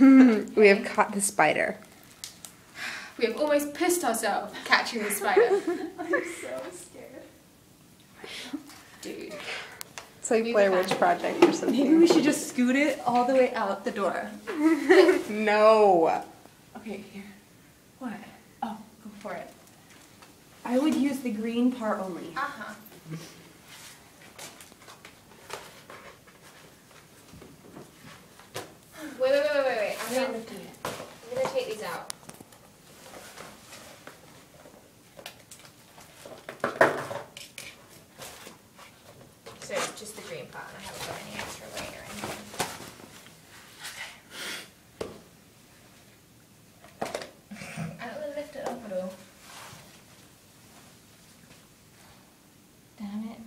we have caught the spider. We have almost pissed ourselves catching the spider. I'm so scared. Dude. It's like We've Blair had- Witch Project or something. Maybe we should just scoot it all the way out the door. No. Okay, here. What? Oh, go for it. I would use the green part only. Uh-huh. I'm gonna, take these out. So just the green part and I haven't got any extra weight or anything. I don't want to lift it up at all. Damn it.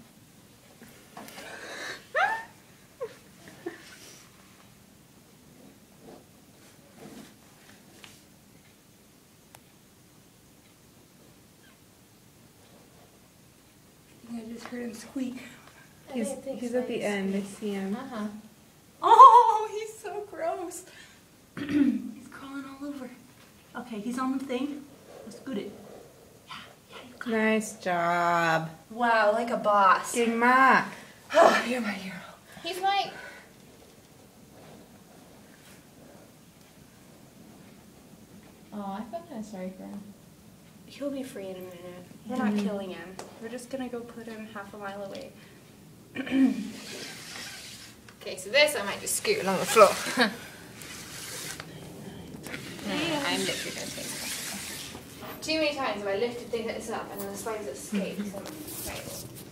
I just heard him squeak. He's, he's at the end. I see him. Uh-huh. Oh, he's so gross. he's crawling all over. Okay, he's on the thing. Let's scoot it. Yeah, yeah, you got it. Nice job. Wow, like a boss. King Mark. Oh, you're my hero. He's like, oh, I feel kind of sorry for him. He'll be free in a minute. We're not killing him. We're just gonna go put him half a mile away. Okay, so this I might just scoot along the floor. no, I'm literally to take this. Too many times have I lifted things like this up and then the spiders escape. So.